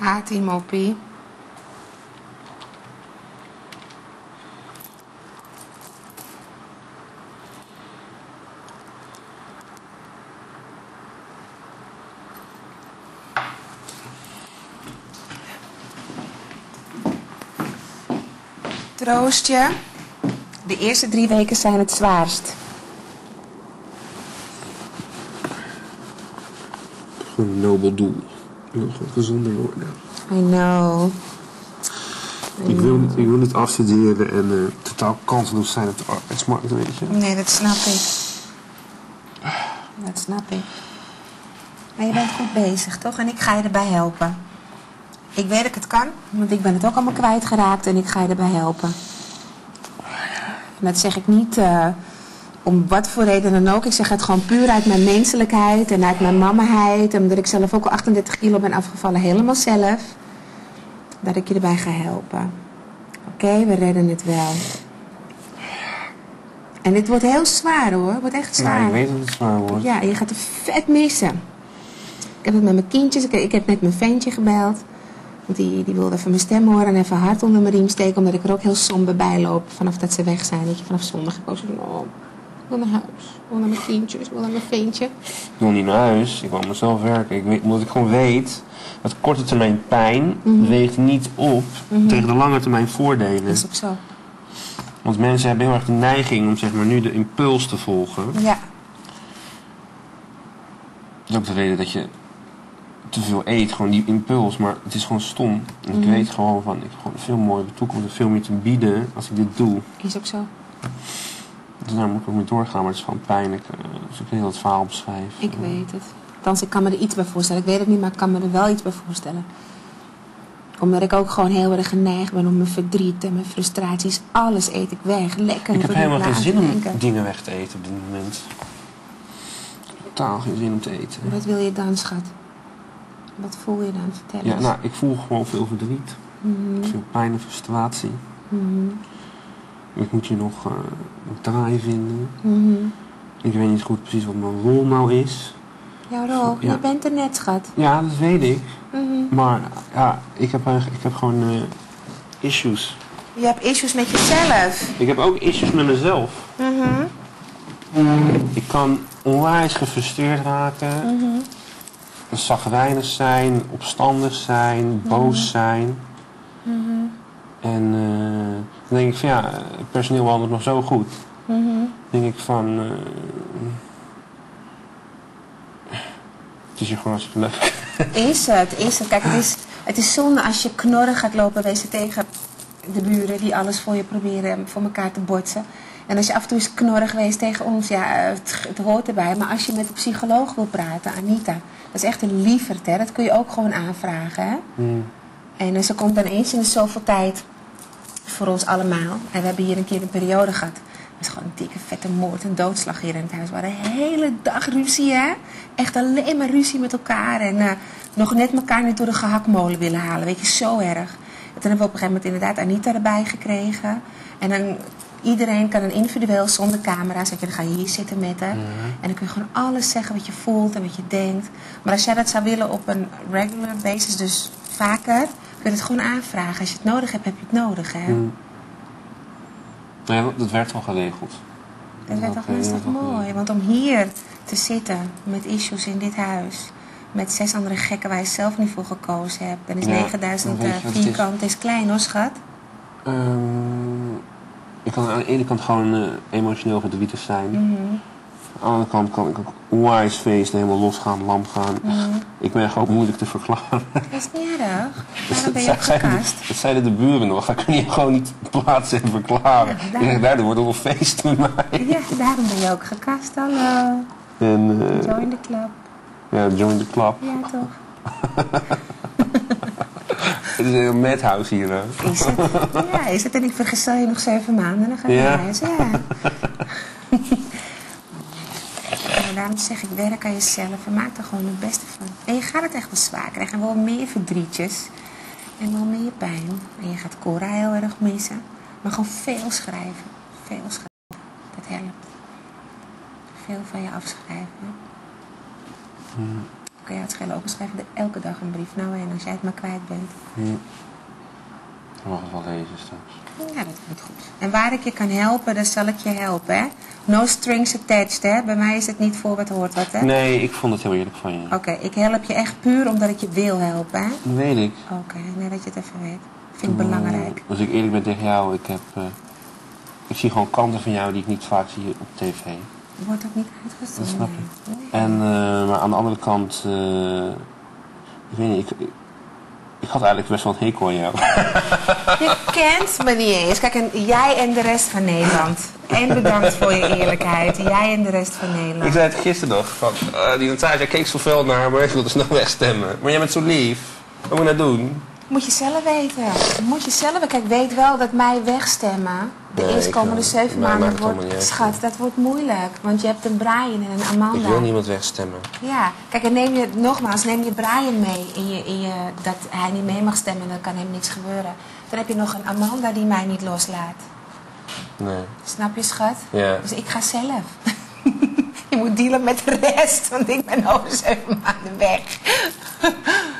Moppie. Troost je. De eerste drie weken zijn het zwaarst. Een nobel doel. Gewoon gezonder worden. I know. Ik wil, niet- ik wil niet afstuderen en eh, totaal kansloos zijn op de arbeidsmarkt, weet je. Nee, dat snap ik. Dat snap ik. Maar je bent goed bezig, toch? En ik ga je erbij helpen. Ik weet dat ik het kan, want ik ben het ook allemaal kwijtgeraakt en ik ga je erbij helpen. En dat zeg ik niet eh, om wat voor reden dan ook. Ik zeg het gewoon puur uit mijn menselijkheid en uit mijn mamaheid. En omdat ik zelf ook al 38 kilo ben afgevallen, helemaal zelf. Dat ik je erbij ga helpen. Oké, we redden het wel. En dit wordt heel zwaar hoor. Het wordt echt zwaar. Ja, ik weet dat het zwaar wordt. Ja, je gaat er vet missen. Ik heb het met mijn kindjes. Ik, ik heb net mijn ventje gebeld. Want die, die wilde even mijn stem horen en even hard onder mijn riem steken. Omdat ik er ook heel somber bij loop. Vanaf dat ze weg zijn. Weet je, vanaf zondag. Van, oh, wil naar huis. Ik wil naar mijn kindjes. Ik wil naar mijn ventje. Ik wil niet naar huis, ik wil aan mezelf werken. Ik weet, omdat ik gewoon weet dat korte termijn pijn Mhm. weegt niet op tegen de lange termijn voordelen. Dat is ook zo. Want mensen hebben heel erg de neiging om zeg maar nu de impuls te volgen. Ja. Dat is ook de reden dat je te veel eet, gewoon die impuls. Maar het is gewoon stom. En ik weet gewoon van, ik heb gewoon veel mooie toekomst en veel meer te bieden als ik dit doe. Is ook zo. Dus daar moet ik ook mee doorgaan, maar het is gewoon pijnlijk. als ik heel het verhaal beschrijf. Ik Eh, weet het. Althans, ik kan me er iets bij voorstellen. Ik weet het niet, maar ik kan me er wel iets bij voorstellen. Omdat ik ook gewoon heel erg geneigd ben om mijn verdriet en mijn frustraties. Alles eet ik weg. Lekker. Ik heb niet helemaal geen zin om dingen weg te eten op dit moment. Totaal geen zin om te eten. Wat wil je dan, schat? Wat voel je dan? Vertel Ja, eens. nou, ik voel gewoon veel verdriet. Mhm, Veel pijn en frustratie. mhm, Ik moet hier nog eh, een draai vinden. mhm. Ik weet niet goed precies wat mijn rol nou is. Jouw rol, Ja. je bent er net, schat. Ja, dat weet ik. Mhm. Maar ja, ik heb, eigenlijk- ik heb gewoon eh, issues. Je hebt issues met jezelf. Ik heb ook issues met mezelf. Mhm, Ik kan onwijs gefrustreerd raken. mhm. Zagrijnig zijn, opstandig zijn, boos zijn. En eh, dan denk ik van ja, het personeel behandelt nog zo goed. Dan denk ik van... eh, het is hier gewoon hartstikke leuk. Is het, is het. Kijk, het is, het is zonde als je knorrig gaat lopen wezen tegen de buren die alles voor je proberen voor elkaar te botsen. En als je af en toe eens knorrig weest tegen ons, ja, het, het hoort erbij. Maar als je met een psycholoog wil praten, Anita, dat is echt een lieverd, hè. Dat kun je ook gewoon aanvragen, hè. Hmm. En eh, ze komt dan eens in de zoveel tijd voor ons allemaal. En we hebben hier een keer een periode gehad. Het was gewoon een dikke vette moord en doodslag hier in het huis. We hadden de hele dag ruzie, hè. Echt alleen maar ruzie met elkaar. En eh, nog net elkaar niet door de gehaktmolen willen halen. Weet je, zo erg. En toen hebben we op een gegeven moment inderdaad Anita erbij gekregen. En dan... Iedereen kan dan individueel zonder camera's. Je, dan ga je hier zitten met haar. En dan kun je gewoon alles zeggen wat je voelt en wat je denkt. Maar als jij dat zou willen op een regular basis, dus vaker, kun je het gewoon aanvragen. Als je het nodig hebt, heb je het nodig. Hè? Nou ja, dat werd al geregeld. Dat werd toch dat toch is wel mooi. Want om hier te zitten met issues in dit huis. Met zes andere gekken waar je zelf niet voor gekozen hebt. Dan is Ja, 9000 dan weet je eh, is. vierkant is klein hoor schat. Ehm, ik kan aan de ene kant gewoon eh, emotioneel verdrietig zijn. Mhm. De andere kant kan ik ook onwijs feesten, helemaal losgaan, lam gaan. Mhm. Ik ben gewoon moeilijk te verklaren. Dat is niet erg. Waarom ben je dat zeiden de buren nog. Ik kan je gewoon niet plaatsen en verklaren. Ja, ik daarom. zeg, daar wordt ook wel feest met mij. Ja, daarom ben je ook gekast. Hallo. En eh, Join the club. ja, join the club. Ja toch. Het is een madhouse hier. hè. Is het? Ja, is het? En ik vergezel je nog zeven maanden, dan ga je Ja. naar huis. Ja. En daarom zeg ik, werk aan jezelf en maak er gewoon het beste van. En je gaat het echt wel zwaar krijgen en wel meer verdrietjes. En wel meer pijn. En je gaat Cora heel erg missen. Maar gewoon veel schrijven. Veel schrijven. Dat helpt. Veel van je afschrijven. Kan je het schelen ook schrijven elke dag een brief nou en als jij het maar kwijt bent. Ik mag het wel lezen straks. Ja, dat komt goed. En waar ik je kan helpen, dan zal ik je helpen, hè. No strings attached, hè. Bij mij is het niet voor wat hoort wat, hè. Nee, ik vond het heel eerlijk van je. Oké, ik help je echt puur omdat ik je wil helpen, hè. Dat weet ik. Oké, nee dat je het even weet. Vind ik belangrijk. Als ik eerlijk ben tegen jou, ik heb... eh, ik zie gewoon kanten van jou die ik niet vaak zie op tv. Wordt ook niet uitgezonden. Dat snap Nee. En, eh, maar aan de andere kant... eh, ik weet niet, ik, ik, had eigenlijk best wel een hekel aan jou. Je kent me niet eens. Kijk, en jij en de rest van Nederland. En bedankt voor je eerlijkheid. Jij en de rest van Nederland. Ik zei het gisteren nog. Van, eh, die Natasja keek zoveel naar maar ik wilde snel wegstemmen. Maar jij bent zo lief. Wat moet ik nou doen? Moet je zelf weten. Moet je zelf Kijk, weet wel dat mij wegstemmen. De Nee, eerstkomende zeven maanden wordt... Schat, dat wordt moeilijk. Want je hebt een Brian en een Amanda. Ik wil niemand wegstemmen. Ja, kijk, en neem je, nogmaals, neem je Brian mee in je, in je, dat hij niet mee mag stemmen, dan kan hem niks gebeuren. Dan heb je nog een Amanda die mij niet loslaat. Nee. Snap je, schat? Ja. Dus ik ga zelf. je moet dealen met de rest, want ik ben over zeven maanden weg.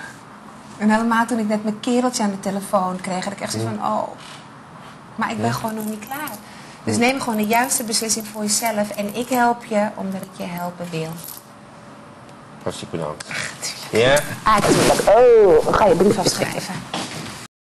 en helemaal toen ik net mijn kereltje aan de telefoon kreeg, had ik echt zo van, oh. Maar ik ben gewoon nog niet klaar. Dus neem gewoon de juiste beslissing voor jezelf. En ik help je omdat ik je helpen wil. Hartstikke bedankt. Ja? Ah, natuurlijk. Oh, ga je brief afschrijven.